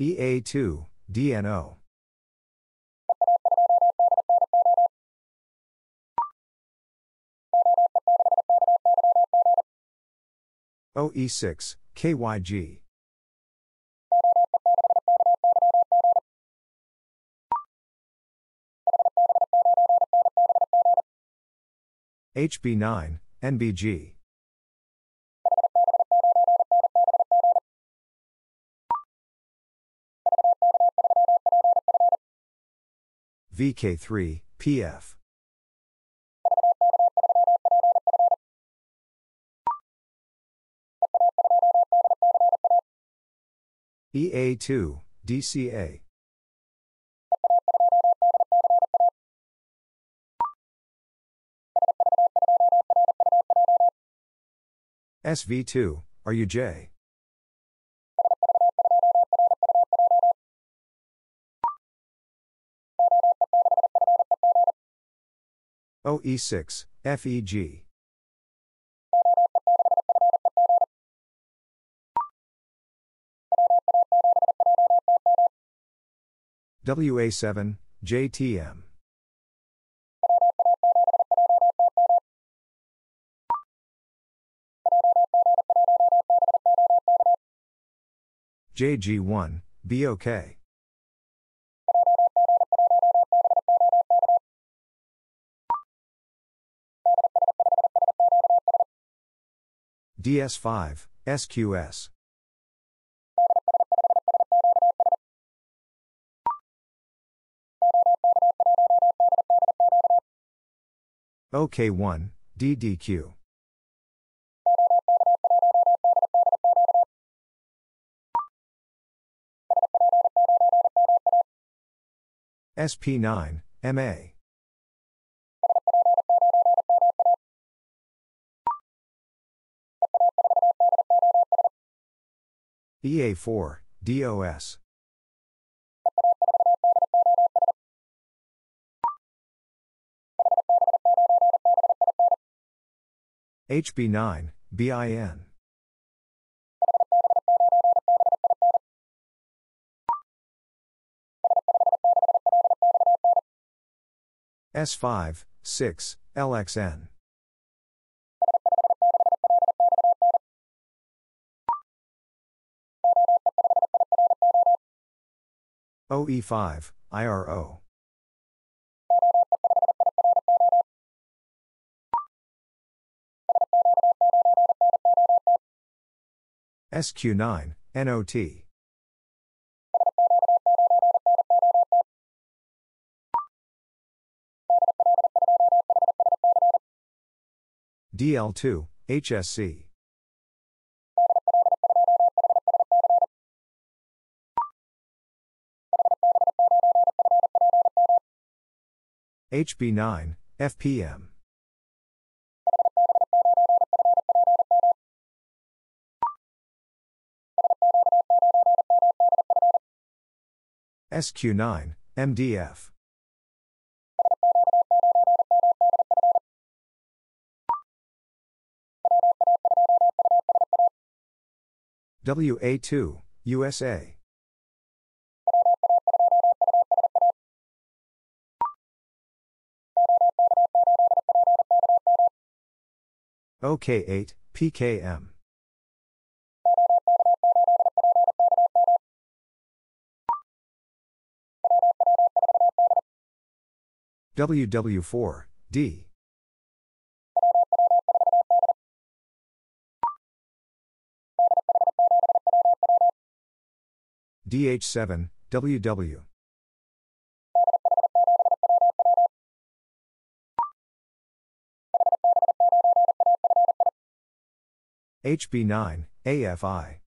EA2, DNO. OE6, KYG. HB9, NBG. VK3, PF. EA2, DCA. SV2, RUJ. OE6, FEG. WA7, JTM. JG1, BOK. DS5, SQS. OK1, DDQ. SP9, MA. EA4, DOS. HB9, BIN. S5, 6, LXN. OE5, IRO. SQ9, NOT. DL2, HSC. HB9, FPM. SQ9, MDF. WA2, USA. OK8, PKM. WW4, D. DH7, WW. HB9, AFI.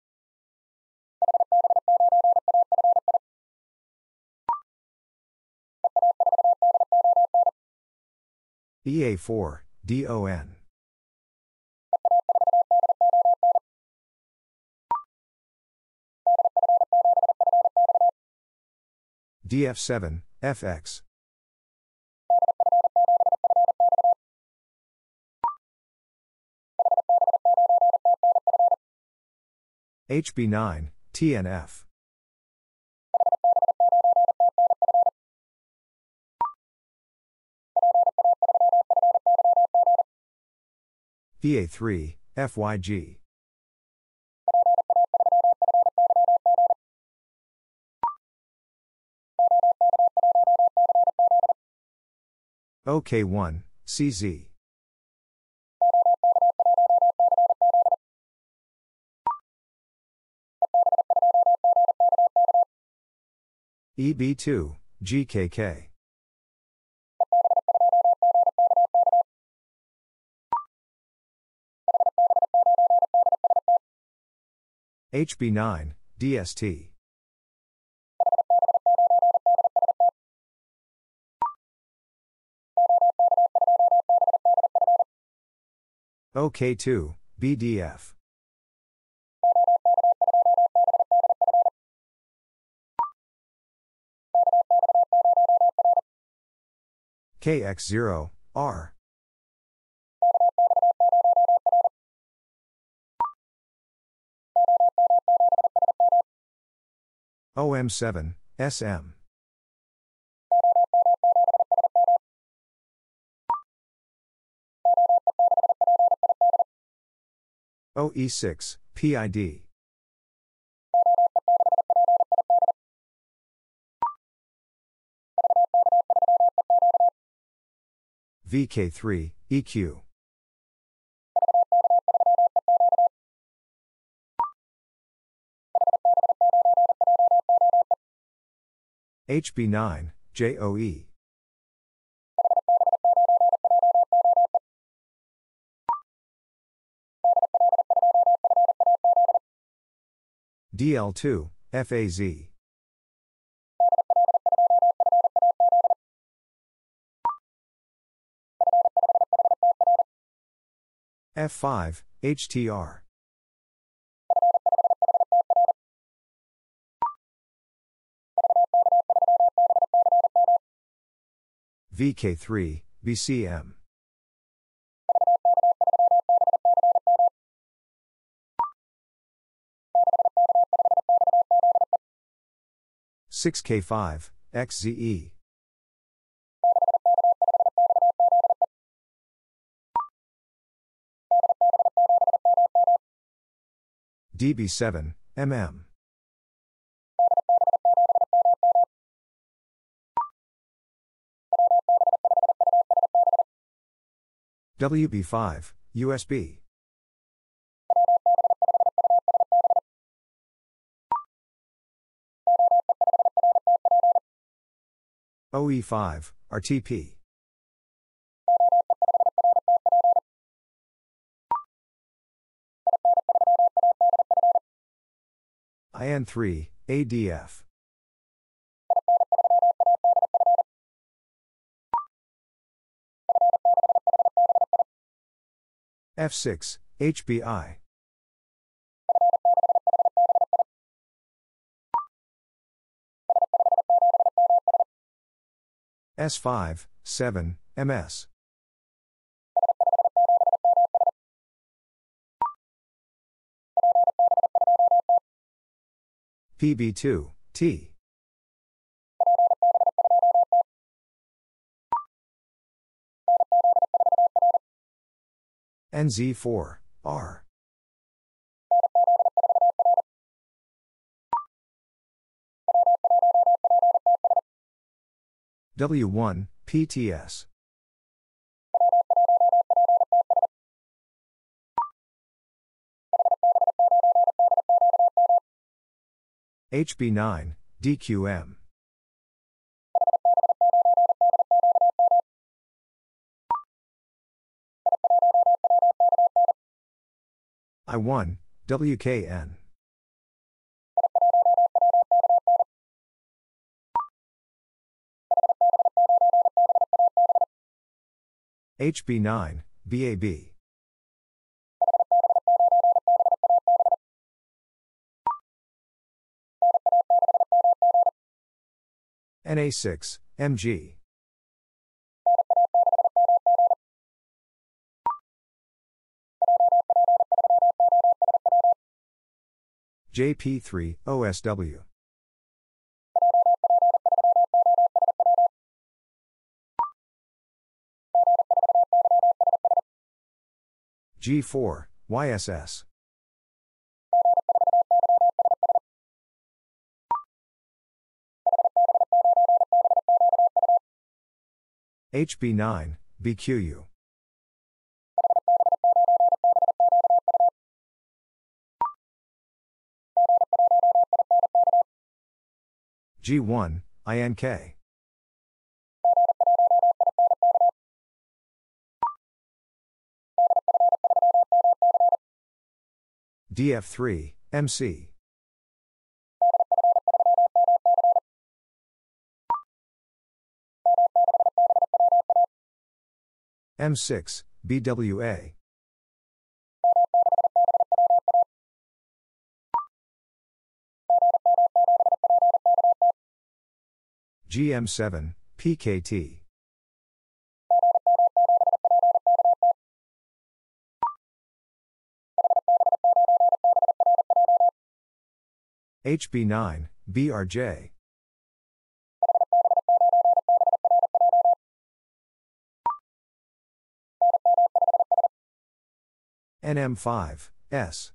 EA4, DON. DF7, FX. HB9, TNF. VA3, FYG. OK1, CZ. EB2, GKK. HB9, DST. OK2, BDF. KX0, R. OM7, SM. OE6, PID. VK3, EQ. HB9, JOE. DL2, FAZ. F5, HTR. VK3, BCM. Six K five XZE DB7 MM WB5 USB OE5, RTP. IN3, ADF. F6, HBI. S5, 7, MS. PB2, T. NZ4, R. W1, PTS. HB9, DQM. I1, WKN. HB9, BAB. NA6, MG. JP3, OSW. G4, YSS. HB9, BQU. G1, INK. DF3, MC. M6, BWA. GM7, PKT. HB9, BRJ. NM5, S.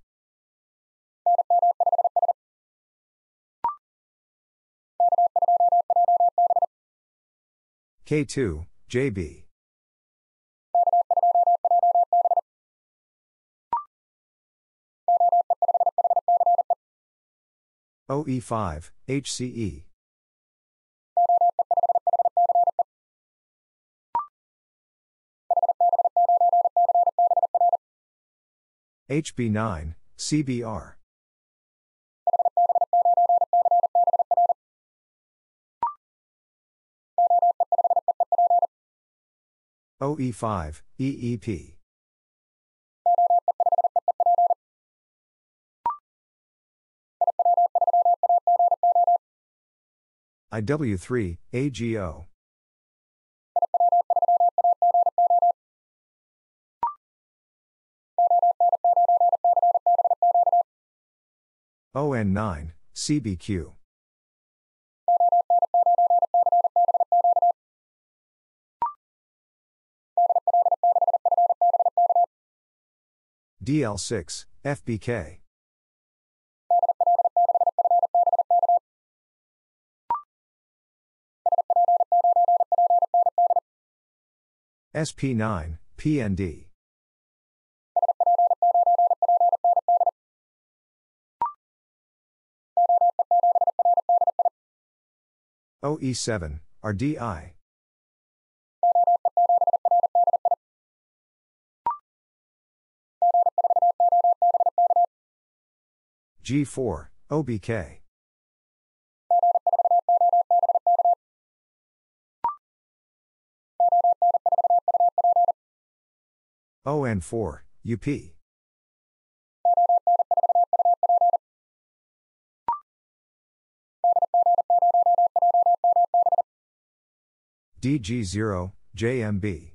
K2, JB. OE5, HCE. HB9, CBR. OE5, EEP. IW3, AGO. ON9, CBQ. DL6, FBK. SP9, PND. OE7, RDI. G4, OBK. ON4, UP. DG0, JMB.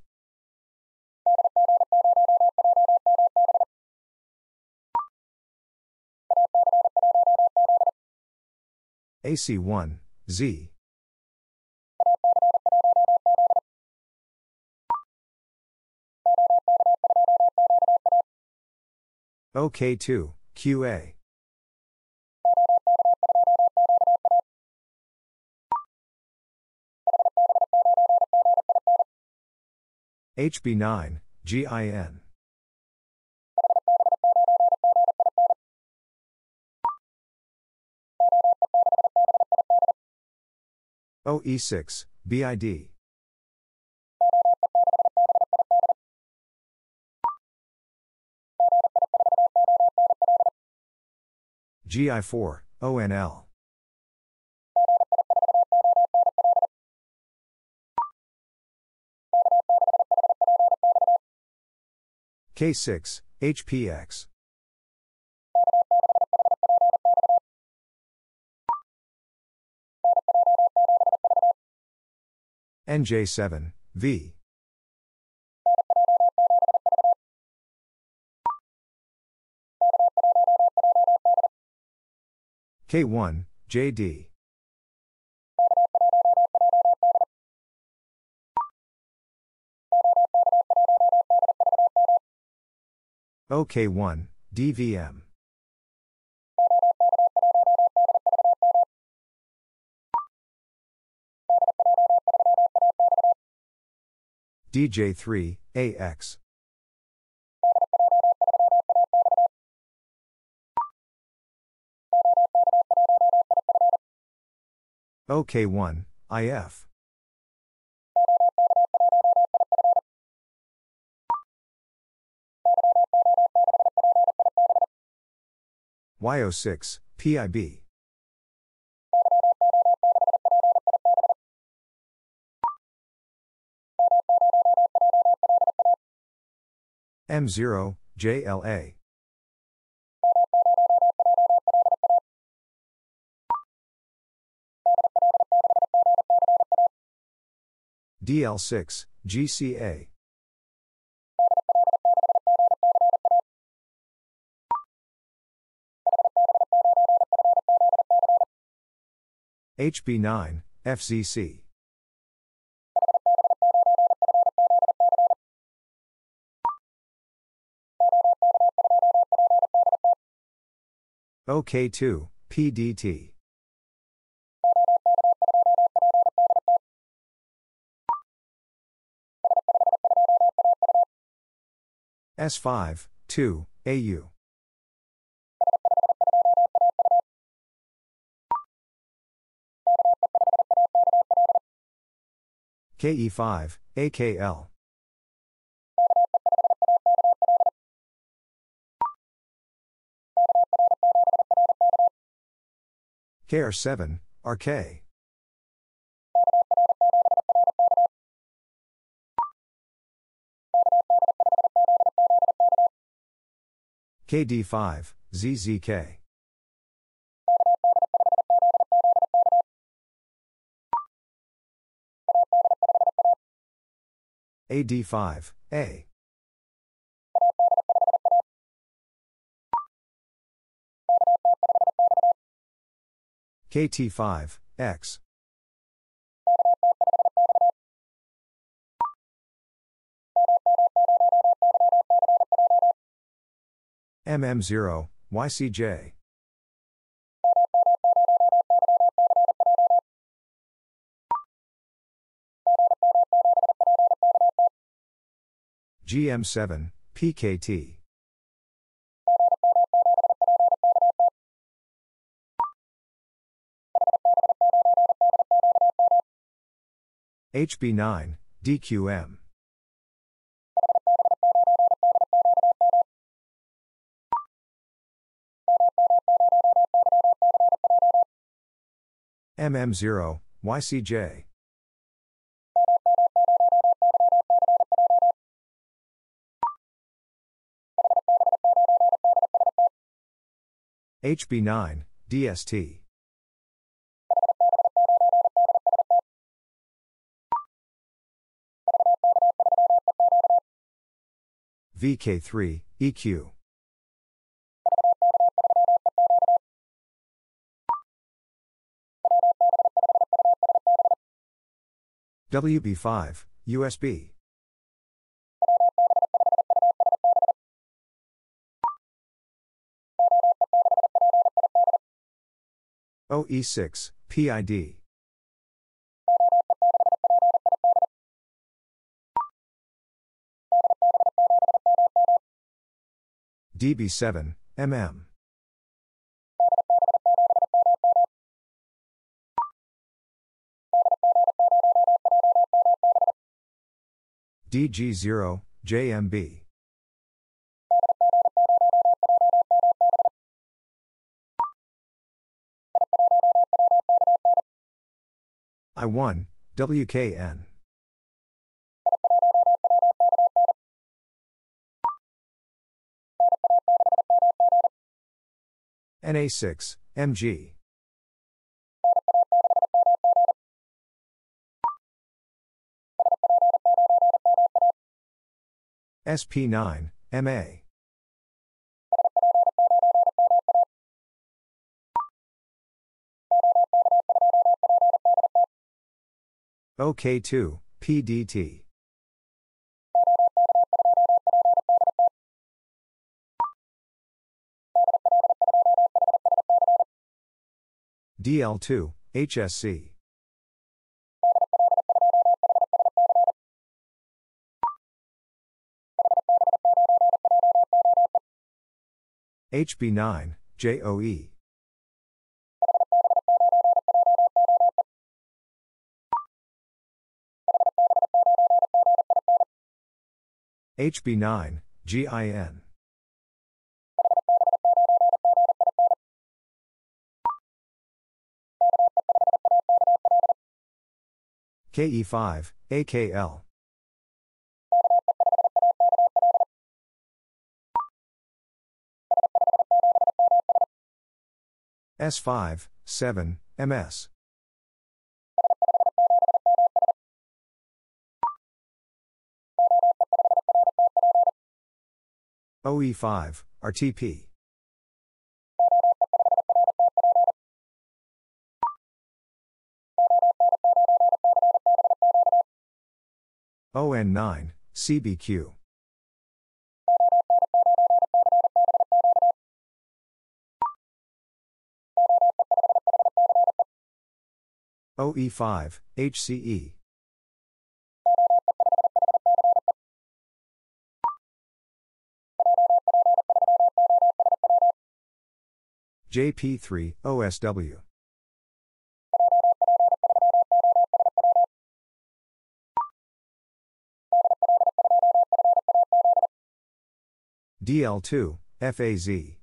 AC1, Z. OK2, QA. HB9, GIN. OE6, BID. GI4, ONL. K6, HPX. NJ7, V. K1, JD. OK1, DVM. DJ3, AX. OK1, IF. YO6, PIB. M0, JLA. DL6, GCA. HB9, FZC. OK2, PDT. S5, 2, AU. KE5, AKL. KR7, RK. KD5, ZZK. AD5, A. KT5, X. MM0, YCJ. GM7, PKT. HB9, DQM. MM0, YCJ. HB9, DST. VK3, EQ. WB5, USB. OE6, PID. DB7, MM. DG0, JMB. I1, WKN. NA6, MG. SP9, MA. OK2, PDT. DL2, HSC. HB9, JOE. HB9, GIN. KE5, AKL. S5, 7, MS. OE5, RTP. ON9, CBQ. OE5, HCE. JP3, OSW. DL2, FAZ.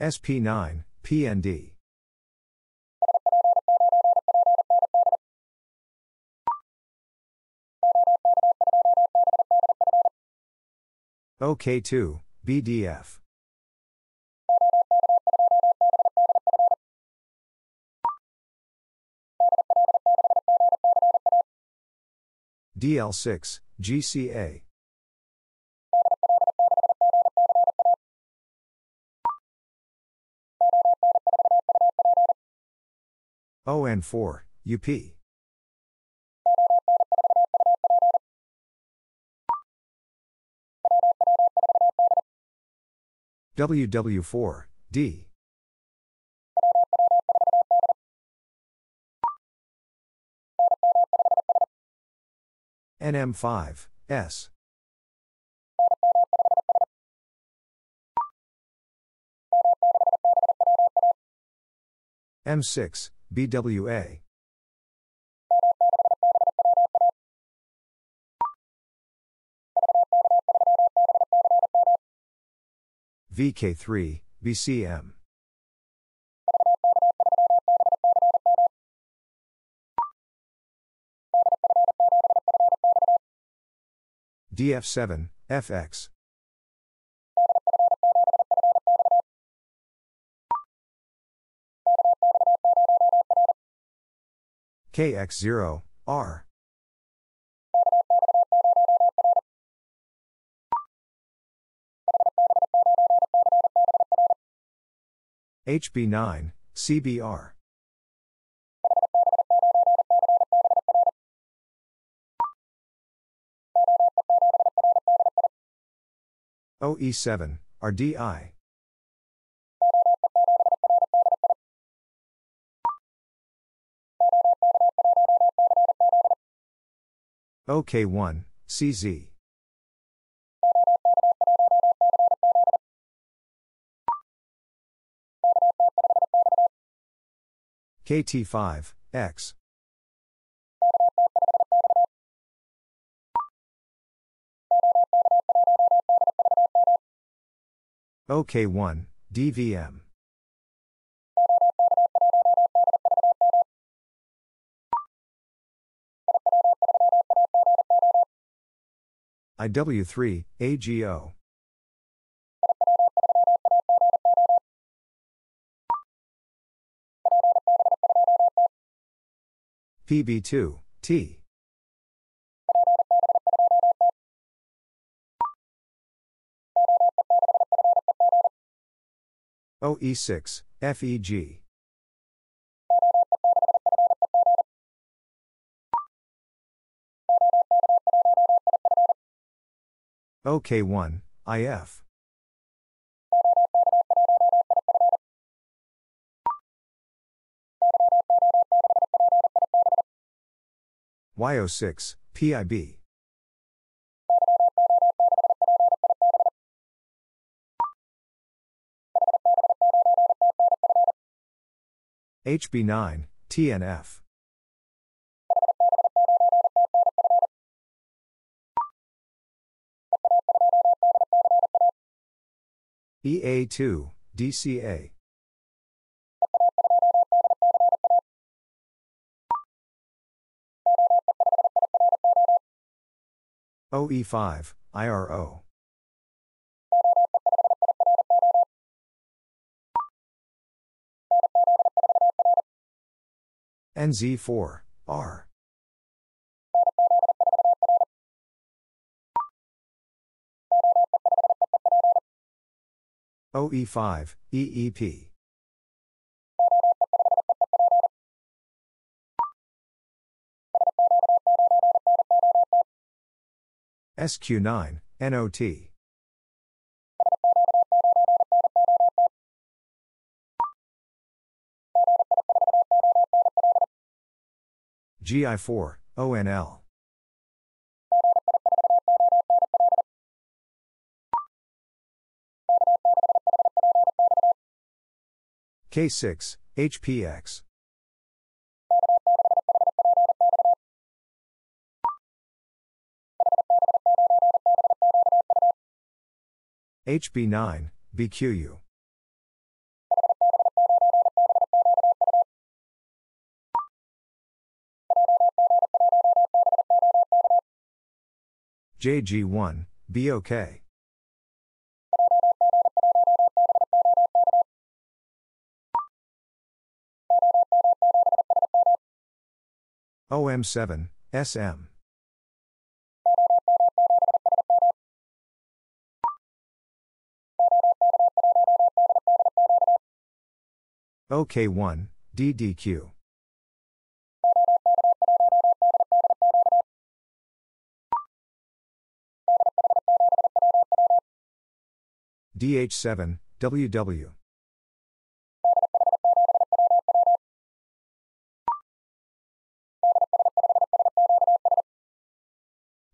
SP9, PND. OK2, BDF. DL6, GCA. ON4, UP. WW4, D. NM5, S. M6, BWA. VK3, BCM. DF7, FX. KX0, R. HB9, CBR. OE7, RDI. OK1, CZ. KT5, X. OK1, DVM. IW3, AGO. PB2, T. OE6, FEG. OK1, IF. YO6, PIB. HB9, TNF. EA2, DCA. OE5, IRO. NZ4, R. OE5, EEP. SQ9, NOT. GI4, ONL. K6, HPX. HB9, BQU. JG1, BOK. OM7, SM. OK1, DDQ. DH7, WW.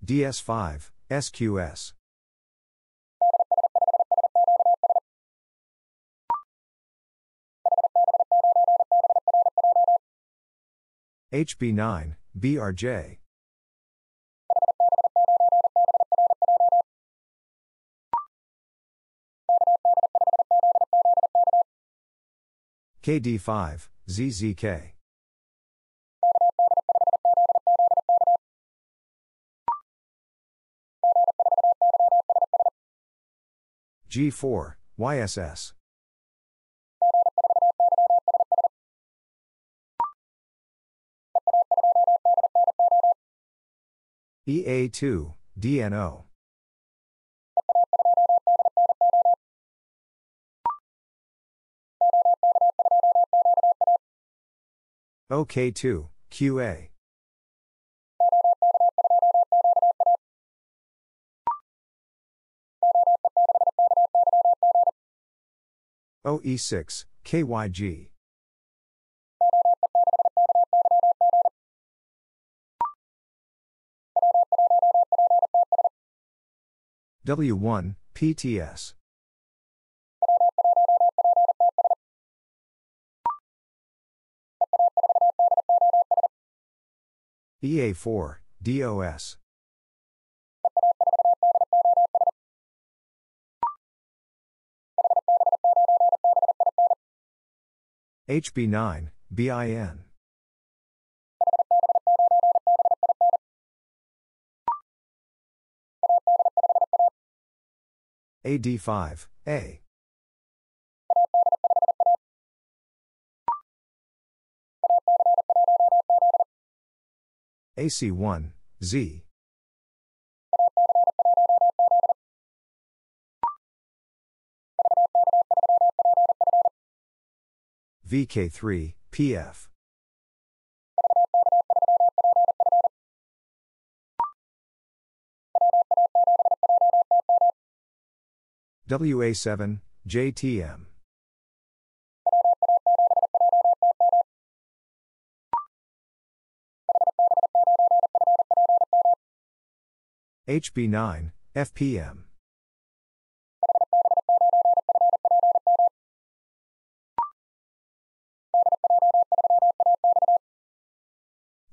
DS5, SQS. HB9, BRJ. KD5, ZZK. G4, YSS. EA2, DNO. OK2, QA. OE6, KYG. W1, PTS. EA4, DOS. HB9, BIN. AD5, A. AC1, Z. VK3, PF. WA7, JTM. HB9, FPM.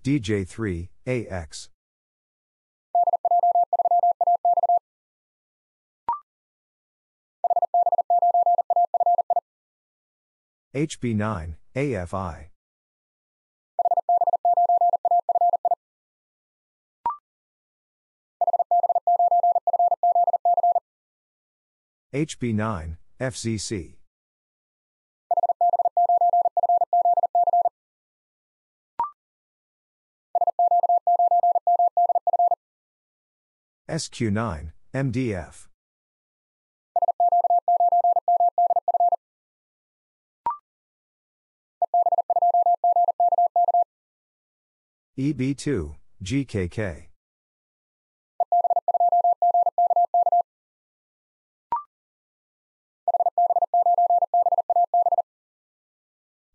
DJ3, AX. HB9, AFI. HB9, FZC. SQ9, MDF. EB2, GKK.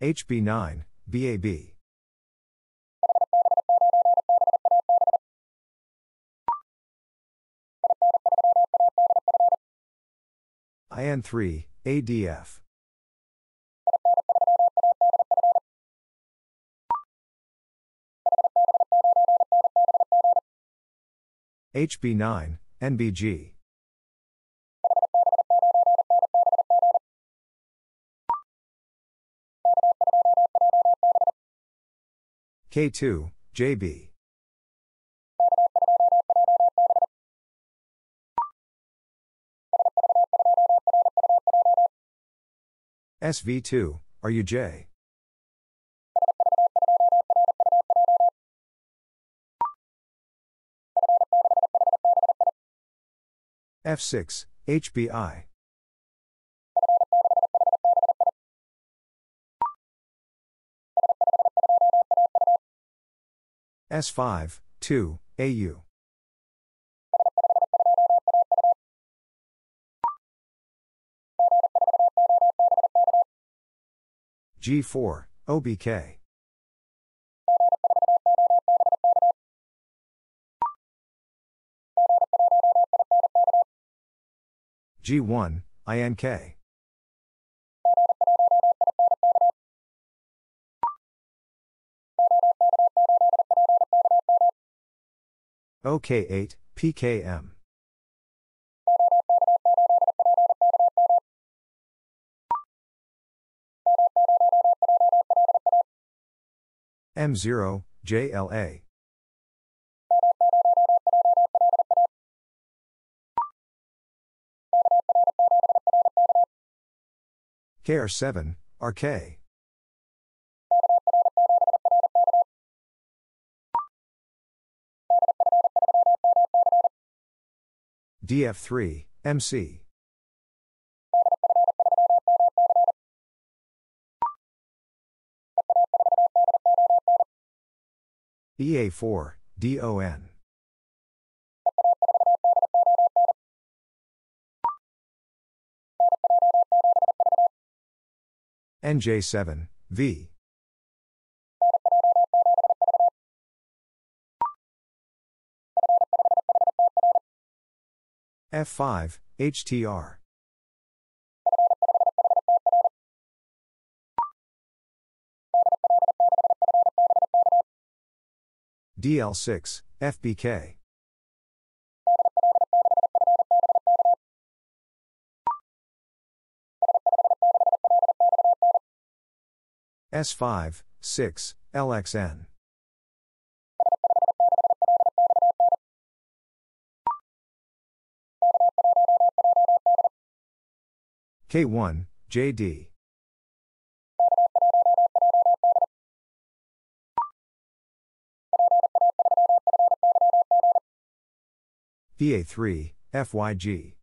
HB9, BAB. IN3, ADF. HB9, NBG. K2, JB. SV2, RUJ. F6, HBI. S5, 2, AU. G4, OBK. G1, INK. OK8, PKM. M0, JLA. KR7, RK. DF3, MC. EA4, DON. NJ7, V. F5, HTR. DL6, FBK. S5, 6, LXN. K1, JD. PA3, FYG.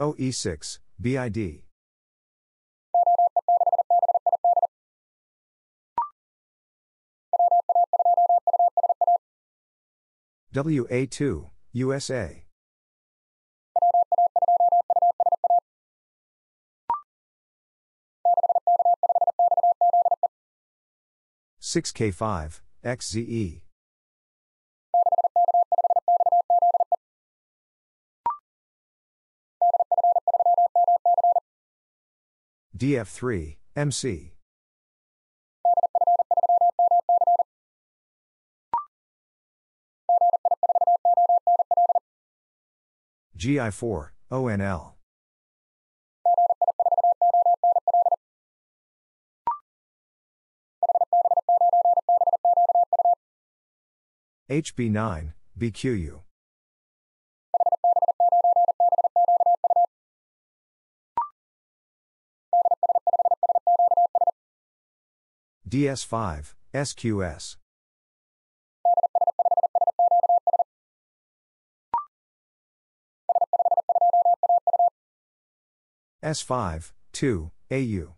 OE6, BID. WA2, USA. Six K five XZE DF3 MC GI4 ONL HB9, BQU. DS5, SQS. S5, 2, AU.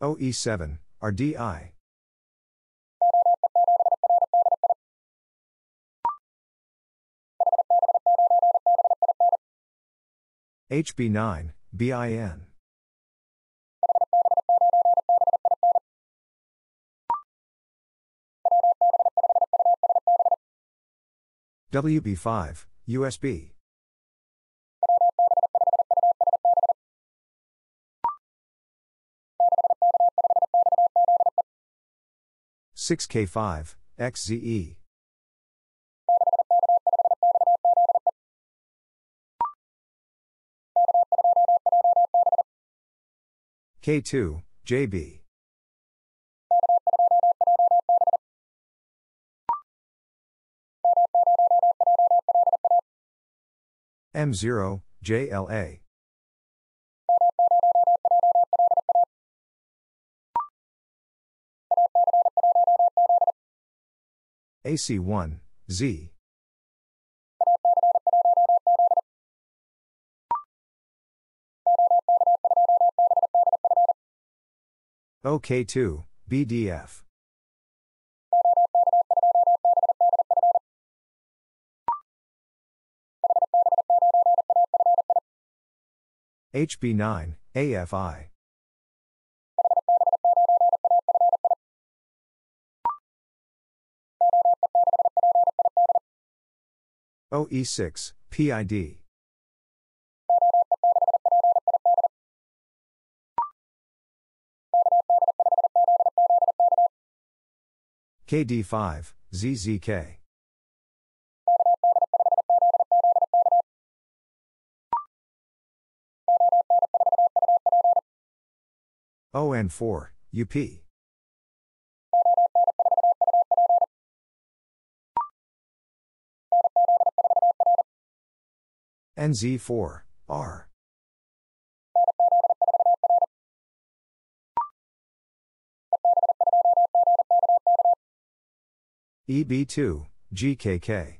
OE7, RDI. HB9, BIN. WB5, USB. Six K five XZE K2 JB M0 JLA AC1, Z. OK2, BDF. HB9, AFI. OE6, PID. KD5, ZZK. ON4, UP. NZ4, R. EB2, GKK.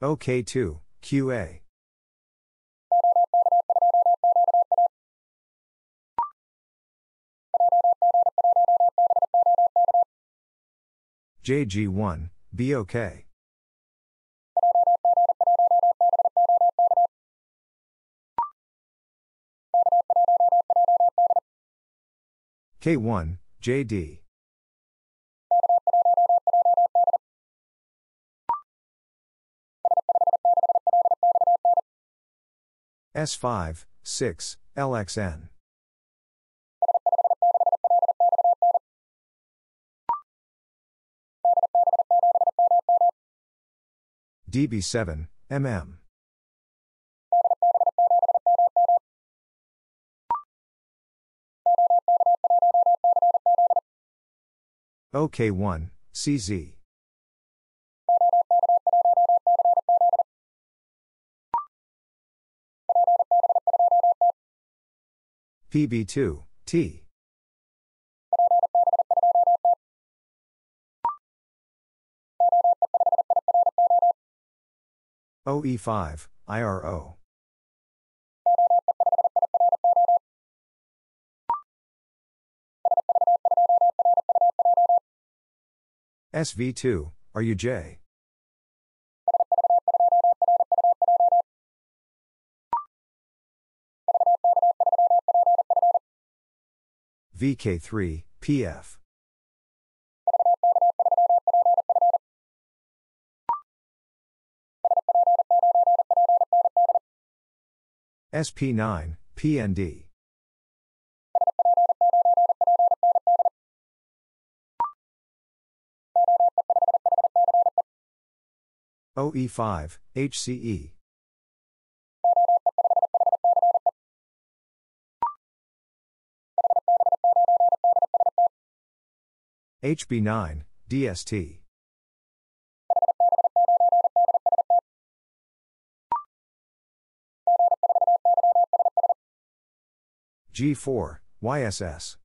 OK2, QA. JG1, BOK. K1, JD. S5, 6, LXN. DB7, MM. OK1, CZ. PB2, T. OE5, IRO. SV2, RUJ. VK3, PF. SP9, PND. OE5, HCE. HB9, DST. G4, YSS.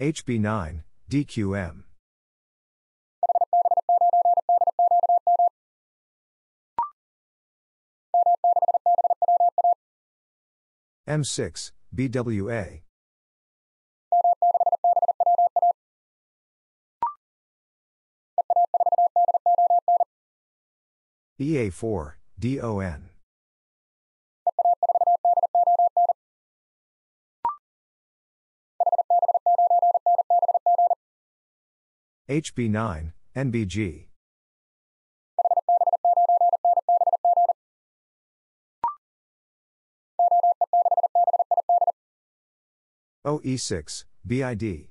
HB9, DQM. M6, BWA. EA4, DON. HB9, NBG. OE6, BID.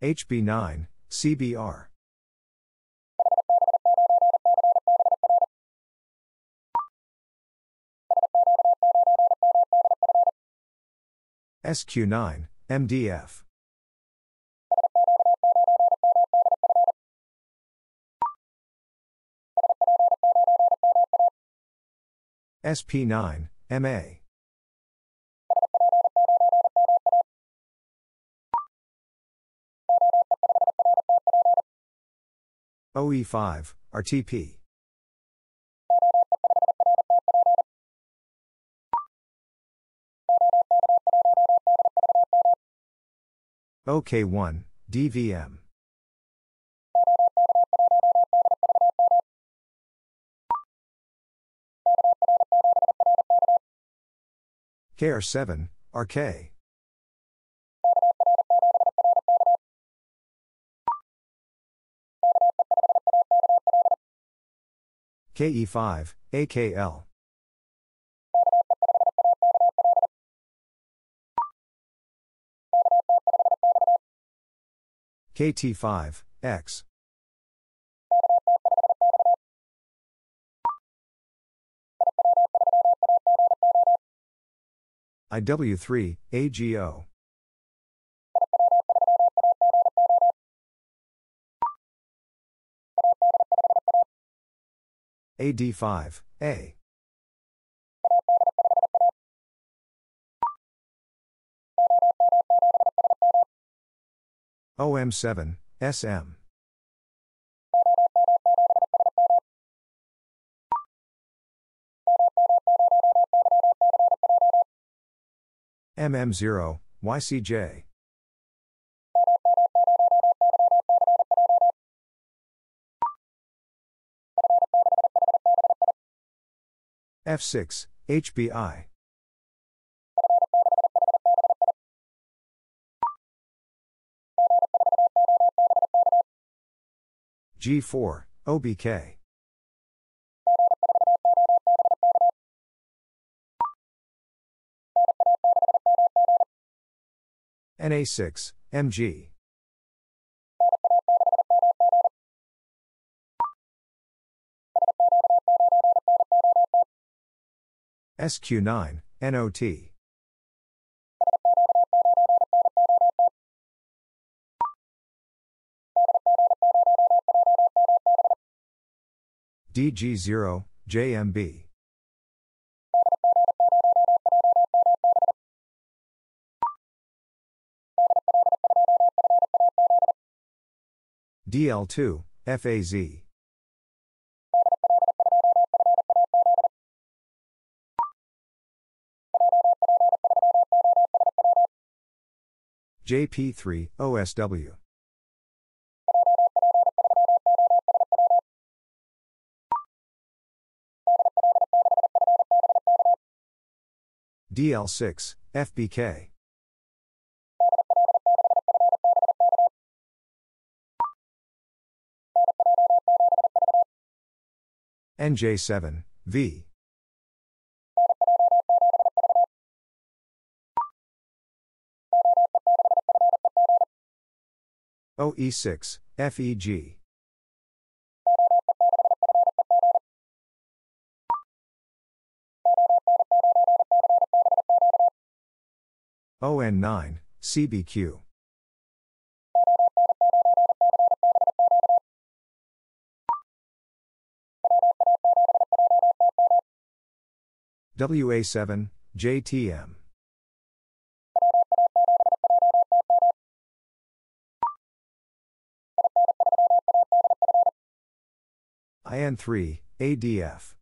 HB9, CBR. SQ9, MDF. SP9, MA. OE5, RTP. OK1, DVM. KR7, RK. KE5, AKL. KT5, X. IW3, AGO. AD5, A. OM7, SM. MM0, YCJ. F6, HBI. G4, OBK. NA6, MG. SQ9, NOT. DG0, JMB. DL2, FAZ. JP3, OSW. DL6, FBK. NJ7, V. OE6, FEG. ON9, CBQ. WA7, JTM. IN3, ADF.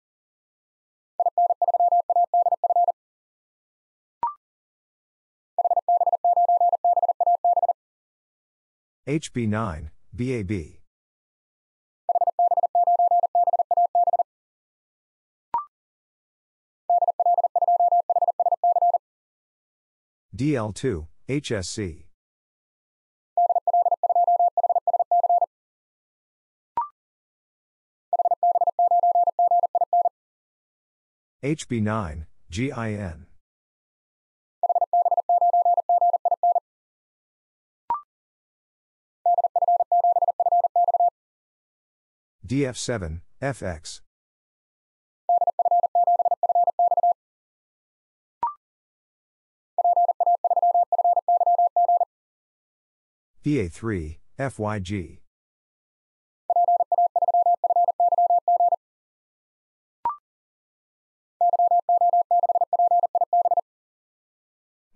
HB9, BAB. DL2, HSC. HB9, GIN. DF7, FX. VA3, FYG.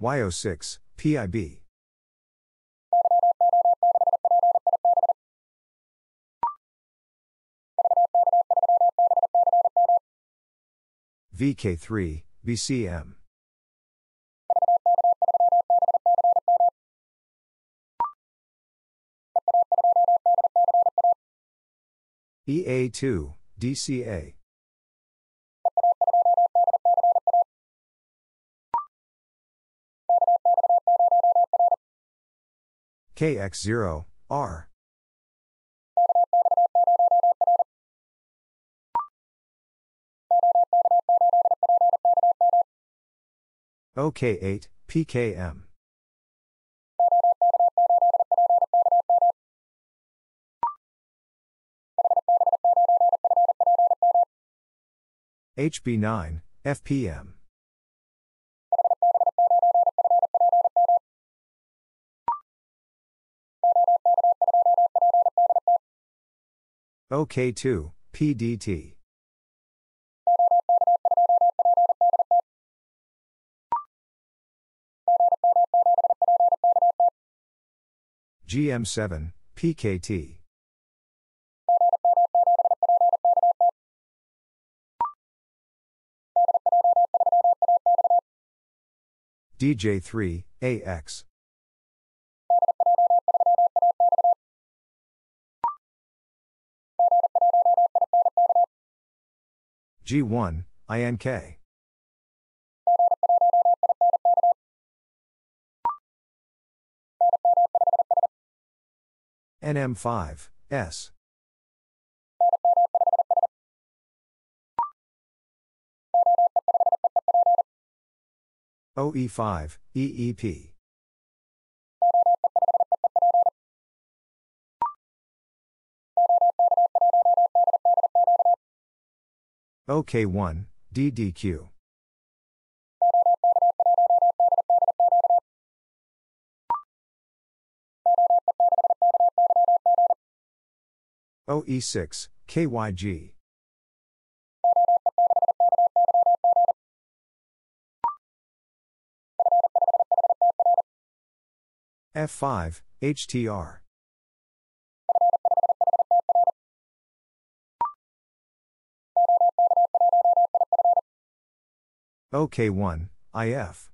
YO6, PIB. VK3, BCM. EA2, DCA. KX0, R. OK8, PKM. HB9, FPM. OK2, PDT. GM7, PKT. DJ3, AX. G1, INK. NM5, S. OE5, EEP. OK1, DDQ. OE6, KYG. F5, HTR. OK1, IF.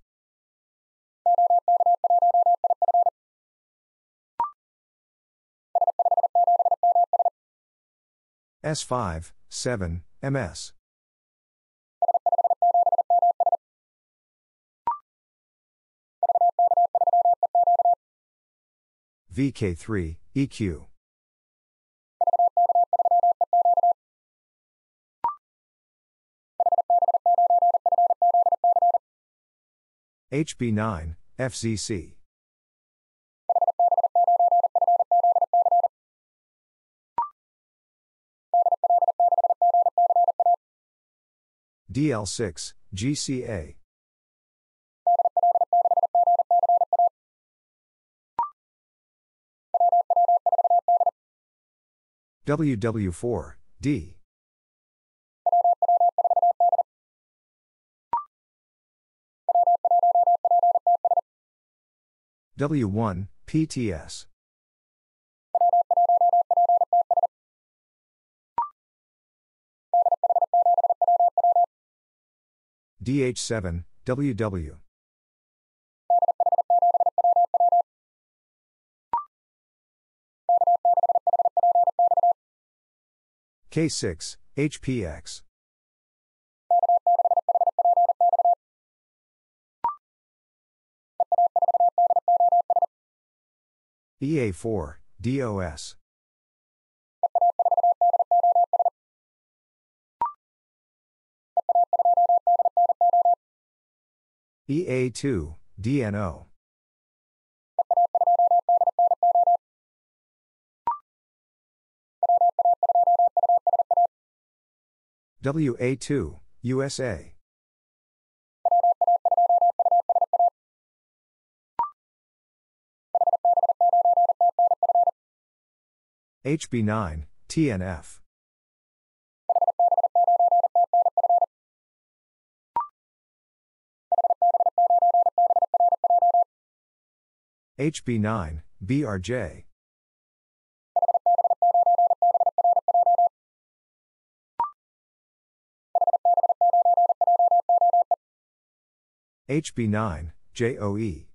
S5, 7, MS. VK3, EQ. HB9, FZC. DL6, GCA. WW4, D. W1, PTS. DH7, WW. K6, HPX. EA4, DOS. EA2, DNO. WA2, USA. HB9, TNF. HB9, BRJ. HB9, JOE.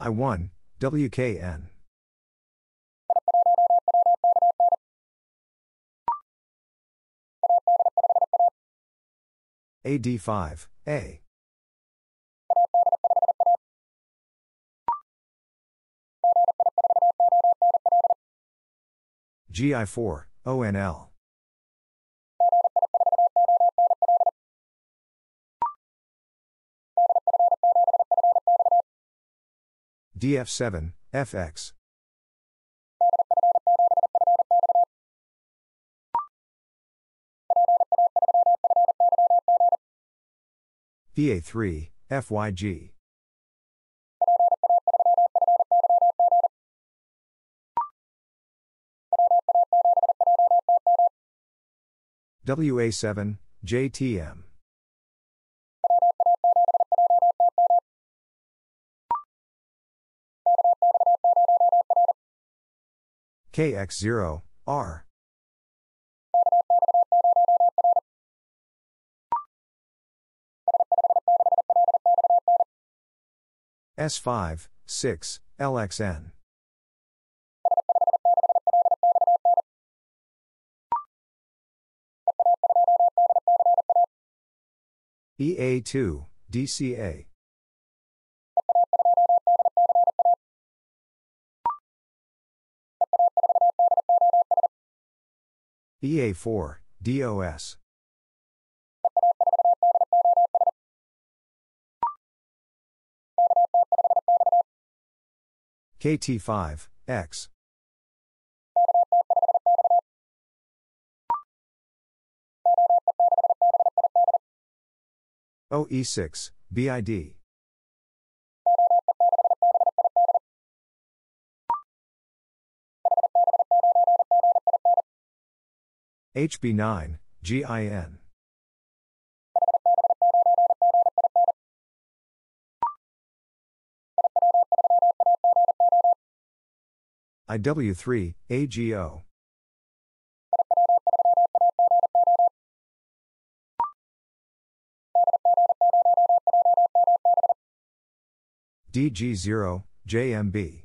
I1, WKN. AD5, A. GI4, ONL. DF7, FX. PA3, FYG. WA7, JTM. KX0, R. S5, 6, LXN. EA2, DCA. EA4, DOS. KT5, X. OE6, BID. HB9, GIN. IW3, AGO. DG0, JMB.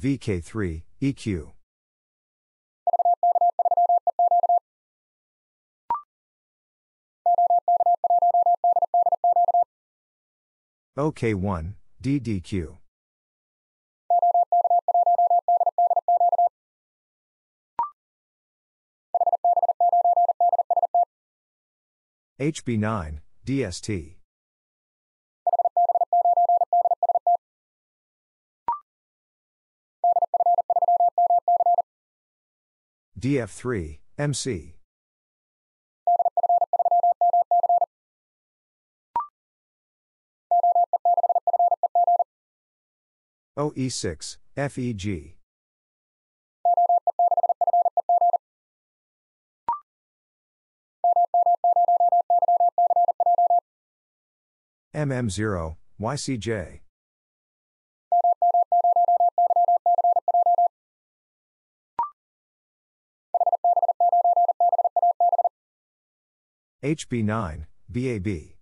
VK3, EQ. OK1, DDQ. HB9, DST. DF3, MC. OE6, FEG. MM0, YCJ. HB9, BAB.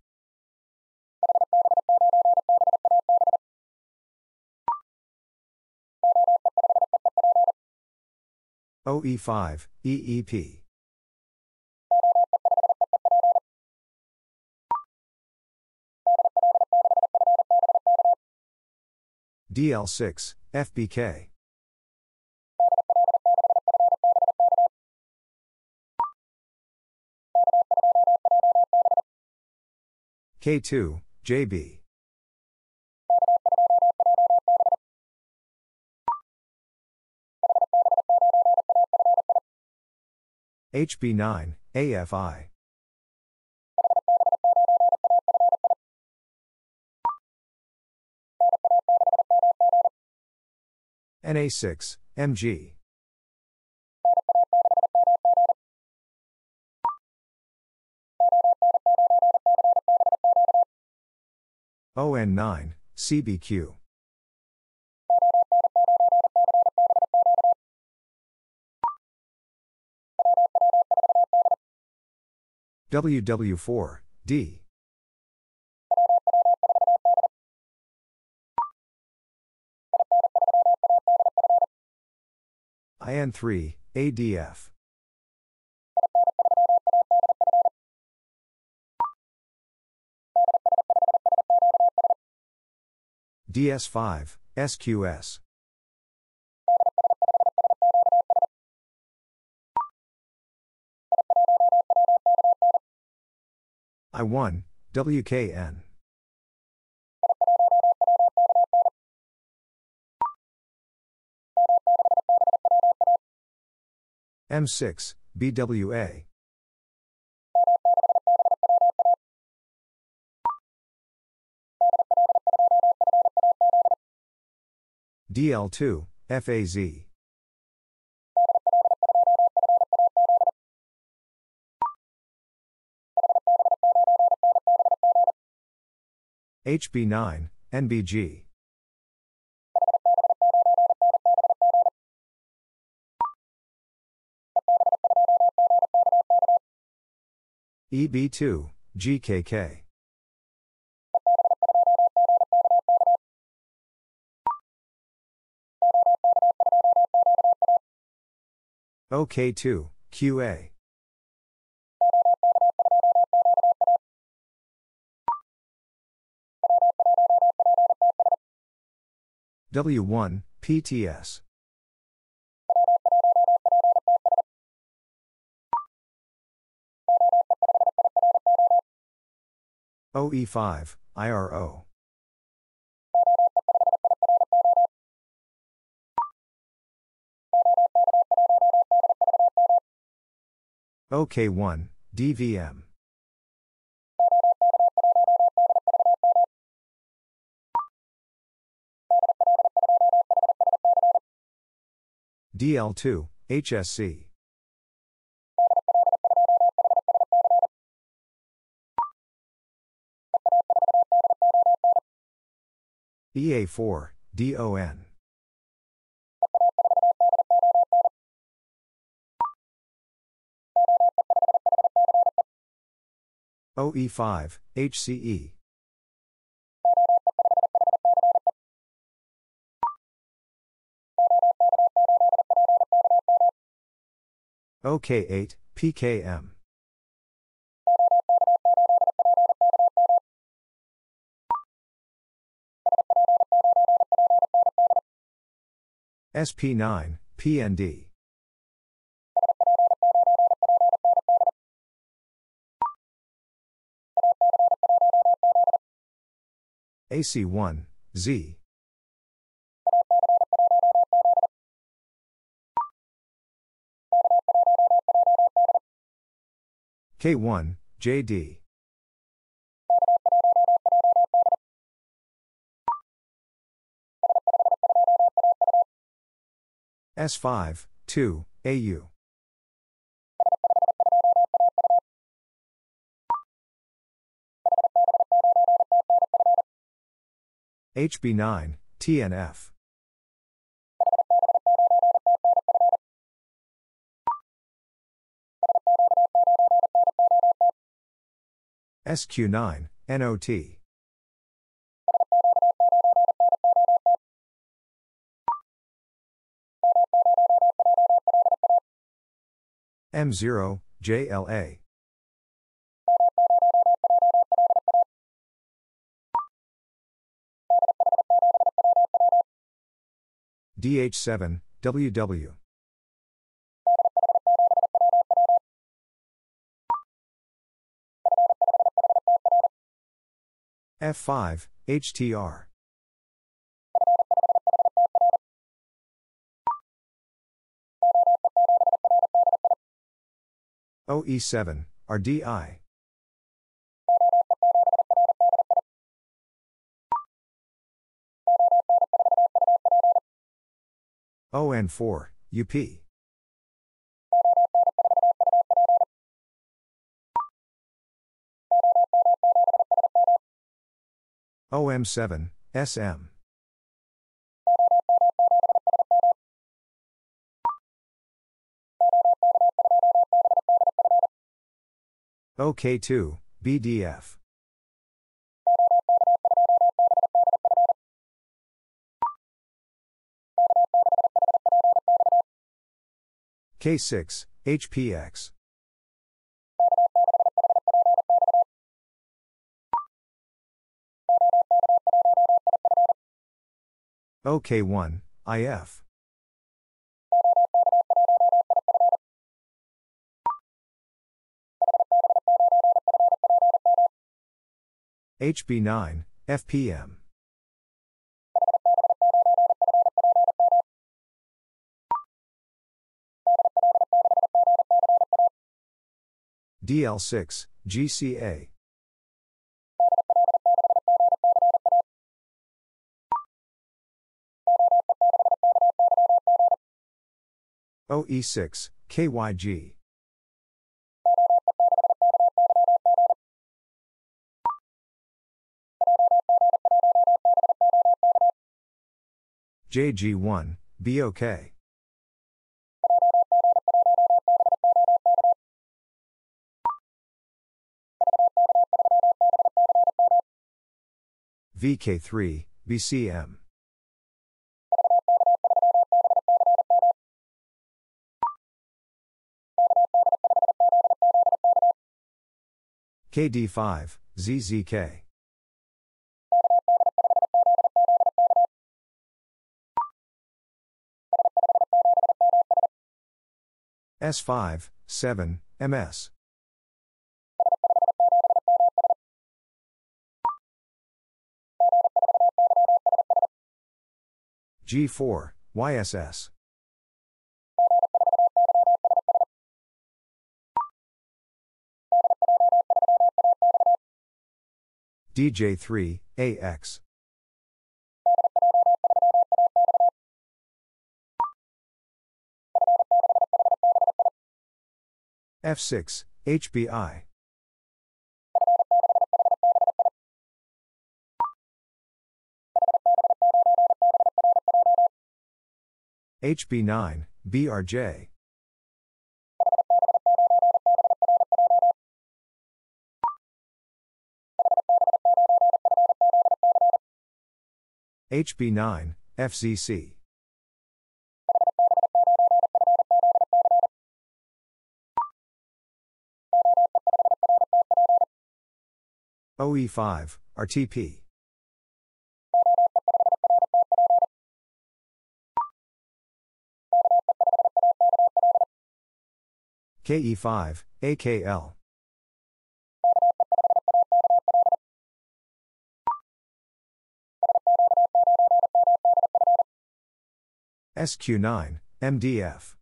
OE5, EEP. DL6, FBK. K2, JB. HB9, AFI. NA6, MG. ON9, CBQ. WW4, D. IN3, ADF. DS5, SQS. I1, WKN. M6, BWA. DL2, FAZ. HB9, NBG. EB2, GKK. OK2, QA. W1, PTS. OE5, IRO. OK1, DVM. DL2, HSC. EA4, DON. OE5, HCE. OK8, PKM. SP9, PND. AC1, Z. K1, JD. S5, 2, AU. HB9, TNF. SQ9, NOT. M0, JLA. DH7, WW. F5, HTR. OE7, RDI. ON4, UP. OM7, SM. OK2, BDF. K6, HPX. OK1, IF. HB9, FPM. DL6, GCA. OE6, KYG. JG1, BOK. VK3, BCM. KD5, ZZK. S5, 7, MS. G4, YSS. DJ3, AX. F6, HBI. HB9, BRJ. HB9, FZC. OE5, RTP. KE5, AKL. SQ9, MDF.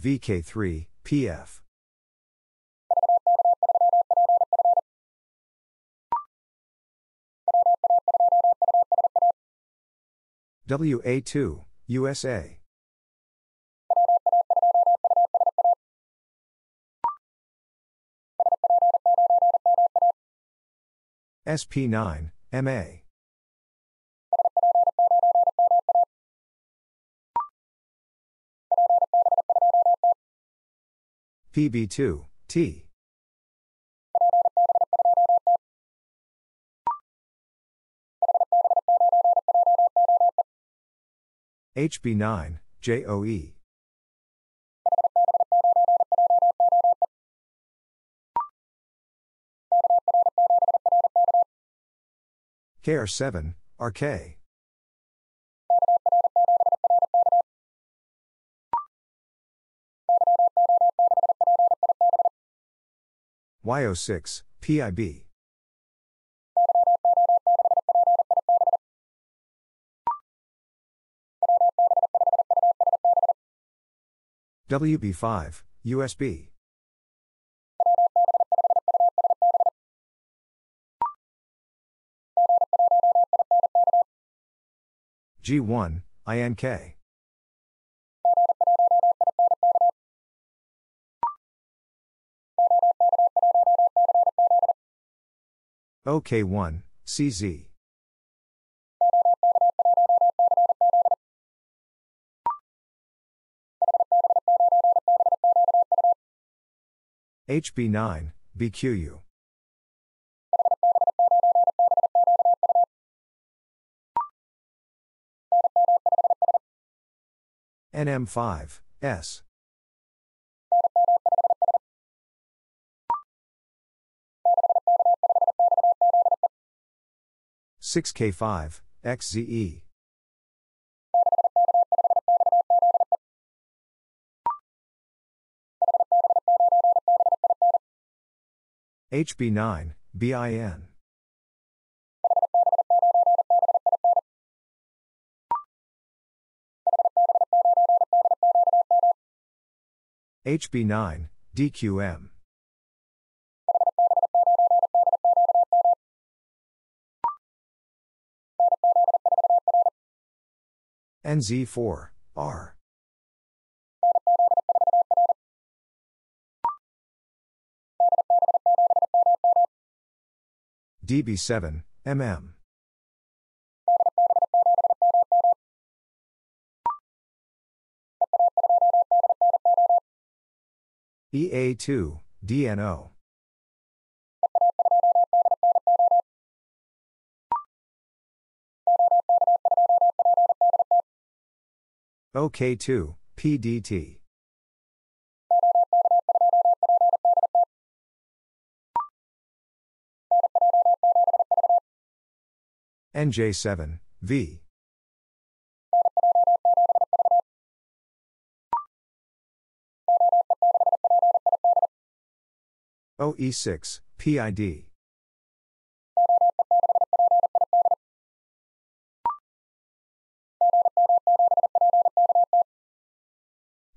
VK3, PF. WA2, USA. SP9, MA. PB2, T. HB9, JOE. KR7, RK. YO6, PIB. WB5, USB. G1, INK. OK1, CZ. HB9, BQU. NM5, S. Six K five XZE HB9 BIN HB9 DQM NZ4 R. DB7 MM EA2 DNO OK2 PDT NJ7 V OE6 PID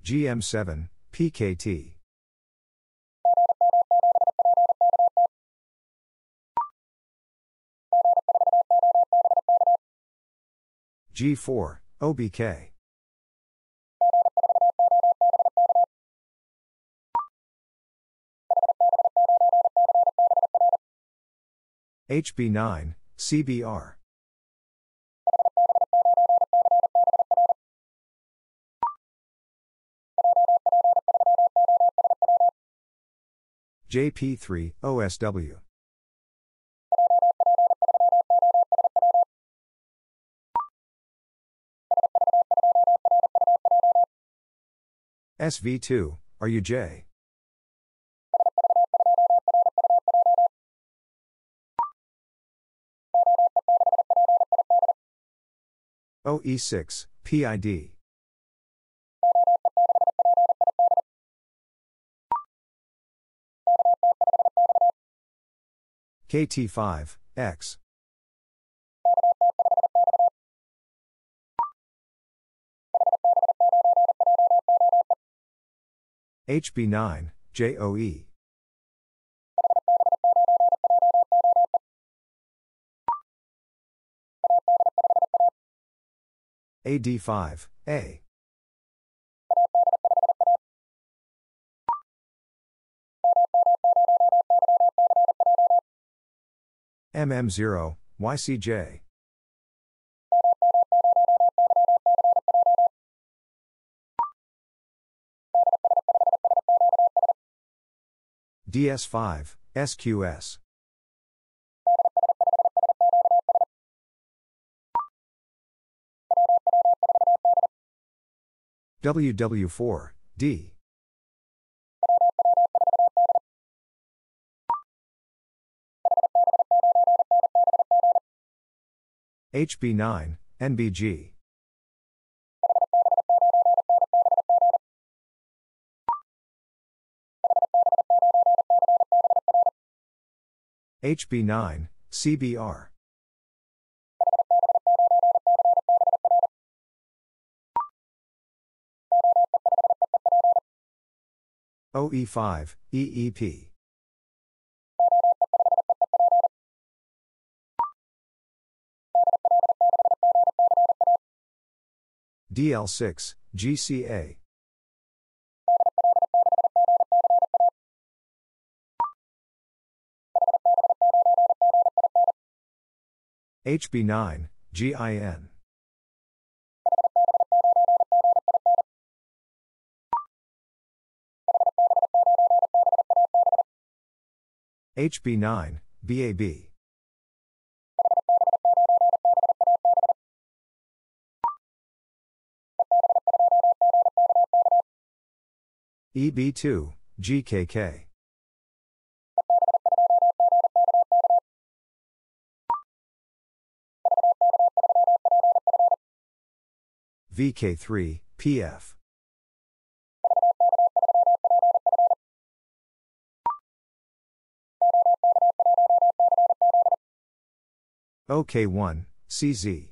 GM7 PKT G4, OBK. HB9, CBR. JP3, OSW. SV2, RUJ. OE6, PID. KT5, X. HB9, JOE. AD5, A. MM0, YCJ. DS5, SQS. WW4, D. HB9, NBG. HB9, CBR. OE5, EEP. DL6, GCA. HB9, GIN. HB9, BAB. EB2, GKK. VK3, PF. OK1, CZ.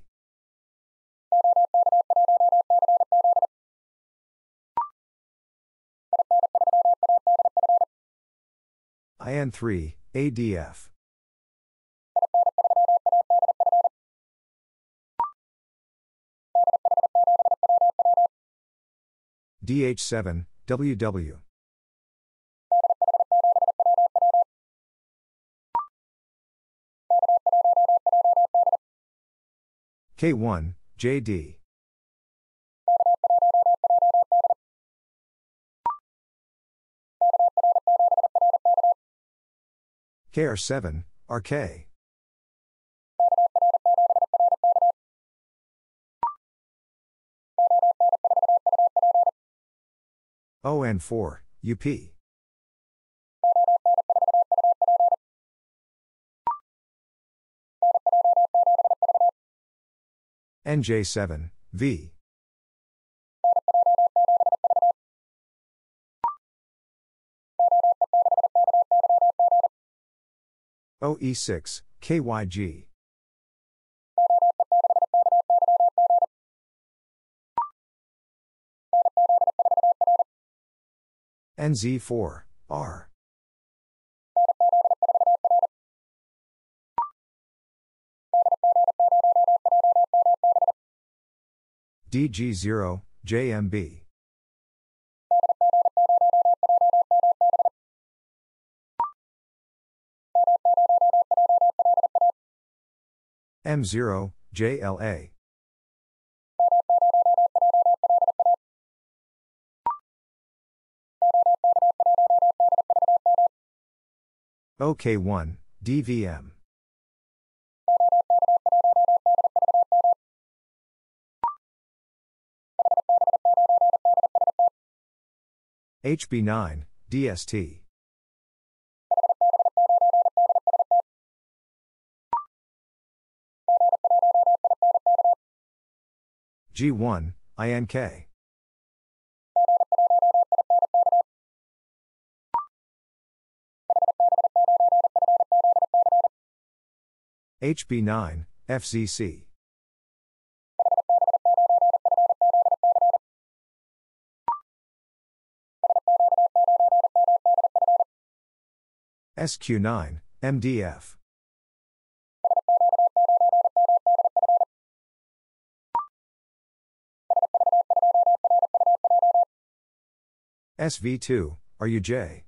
IN3, ADF. DH7, WW. K1, JD. KR7, RK. ON4, UP. NJ7, V. OE6, KYG. NZ4, R. DG0, JMB. M0, JLA. OK1, DVM. HB9, DST. G1, INK. HB9, FZC. SQ9, MDF. SV2, RUJ.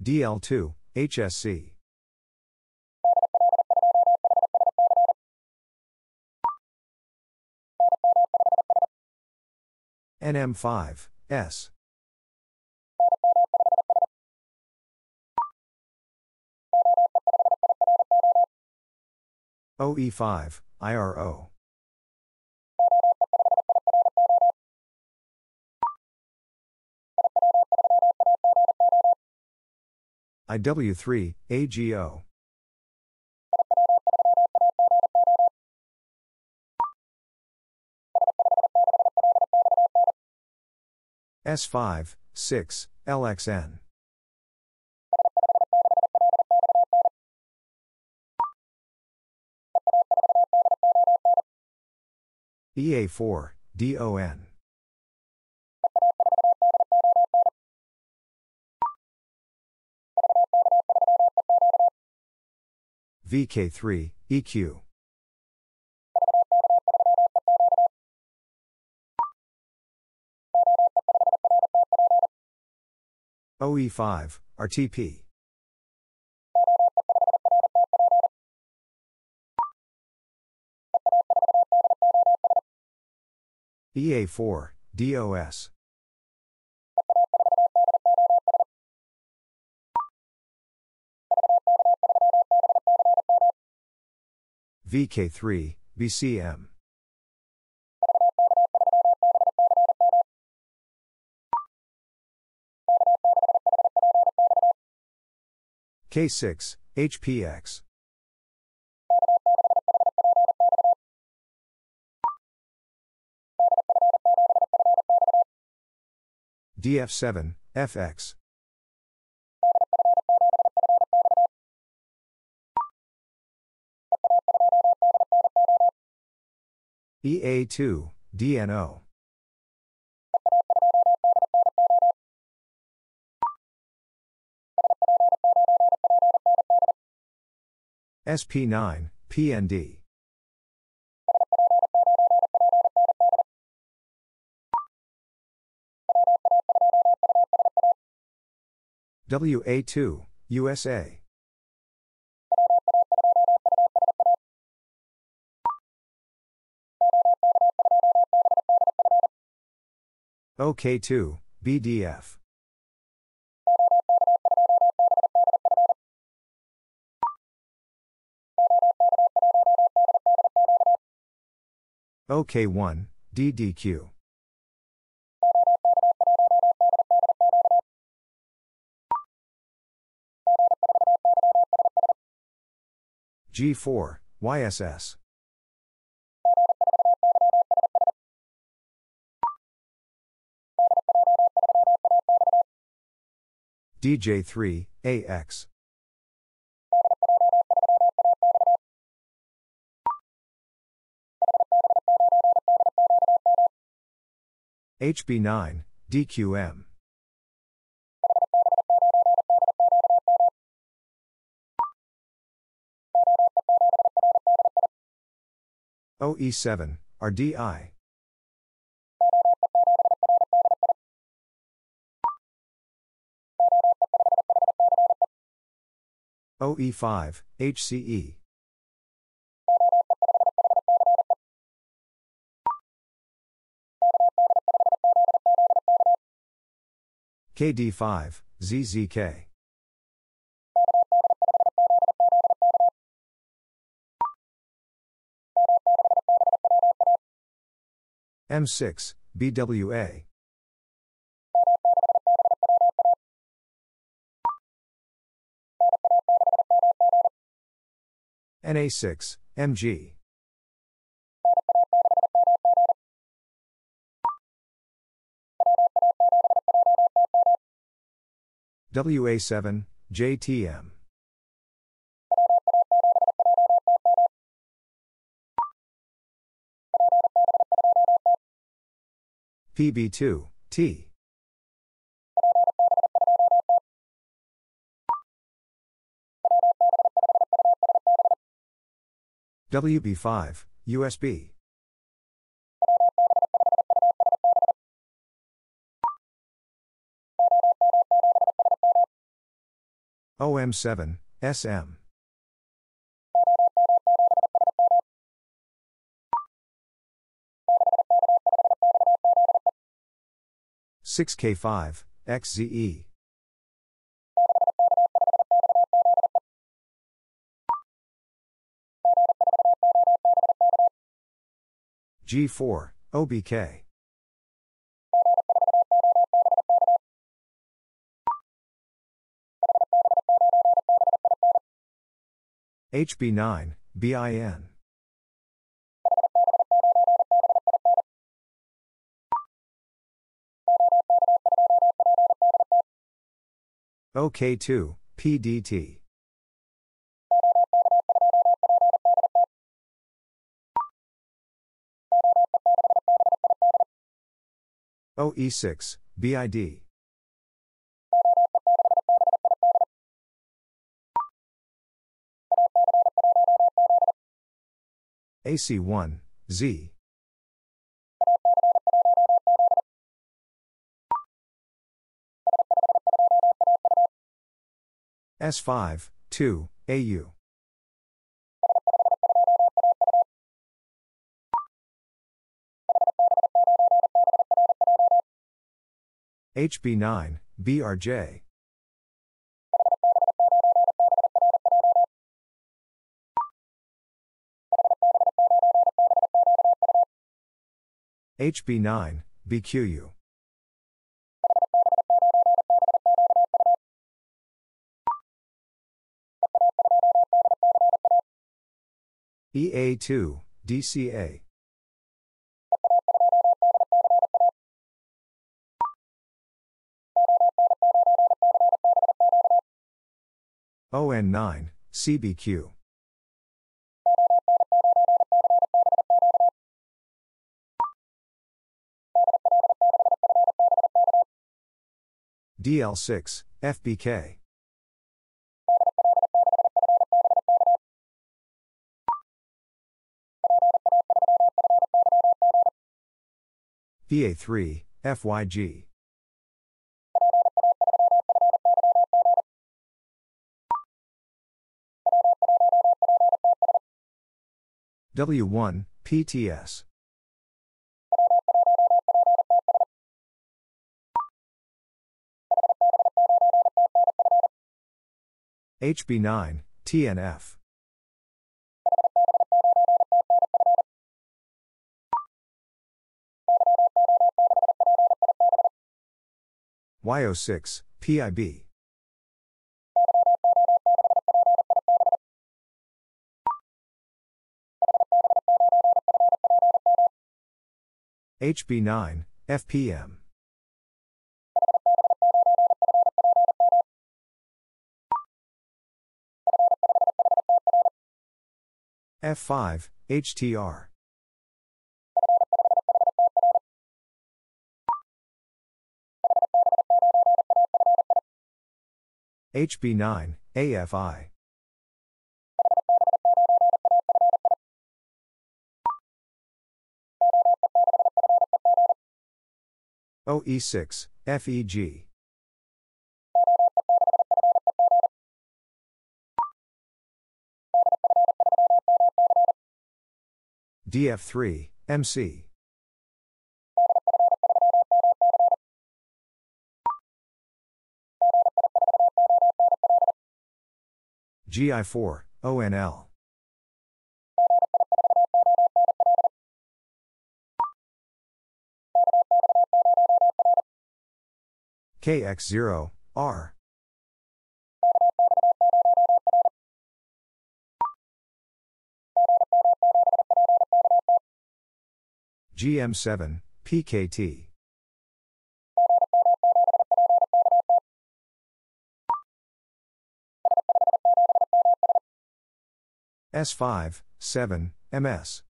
DL2, HSC. NM5, S. OE5, IRO. IW3, AGO. S5, 6, LXN. EA4, DON. VK3, EQ. OE5, RTP. EA4, DOS. VK3, BCM. K6, HPX. DF7, FX. EA2, DNO. SP9, PND. WA2, USA. OK2, BDF. OK1, DDQ. G4, YSS. DJ3, AX. HB9, DQM. OE7, RDI. OE5, HCE. KD5, ZZK. M6, BWA. NA6, MG. WA7, JTM. PB2, T. WB5, USB. OM7, SM. Six K five XZE G four OBK HB9 BIN OK2, PDT. OE6, BID. AC1, Z. S5, 2, AU. HB9, BRJ. HB9, BQU. EA2, DCA. ON9, CBQ. DL6, FBK. PA3, FYG. W1, PTS. HB9, TNF. YO6, PIB. HB9, FPM. F5, HTR. HB9, AFI. OE6, FEG. DF3, MC. GI4, ONL. KX0, R. GM7, PKT. S5, 7, MS.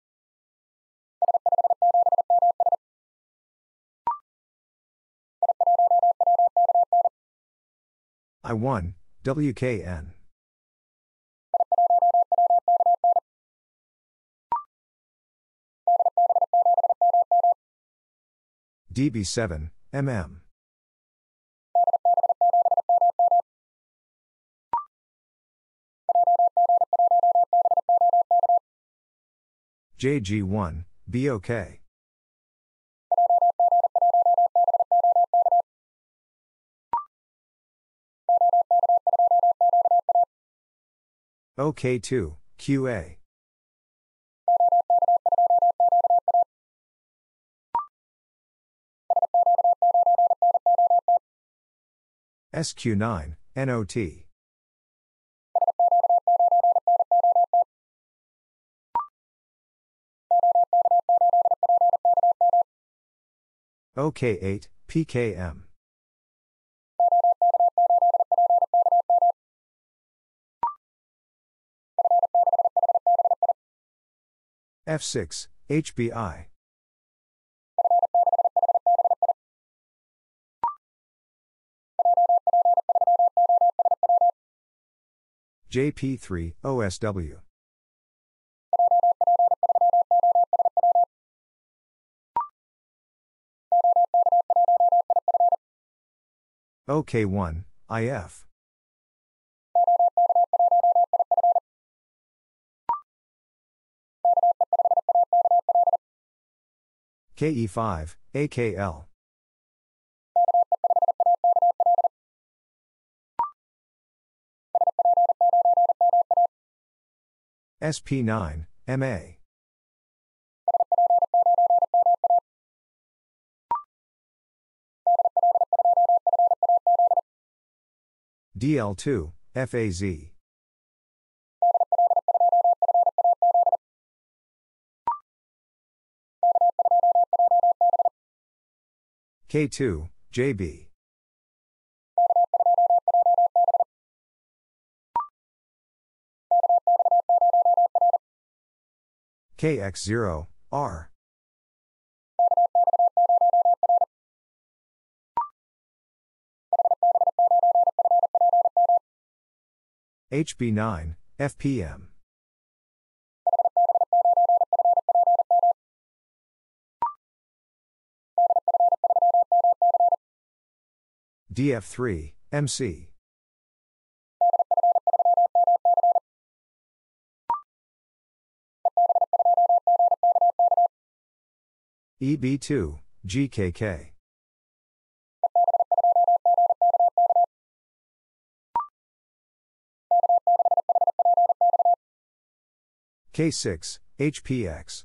I1, WKN. DB7, MM. JG1, BOK. OK2, QA. SQ9, NOT. OK8, PKM. F6, HBI. JP3, OSW. OK1, IF. KE5, AKL. SP9, MA. DL2, FAZ. K2, JB. KX0, R. HB9, FPM. DF3, MC. EB2, GKK. K6, HPX.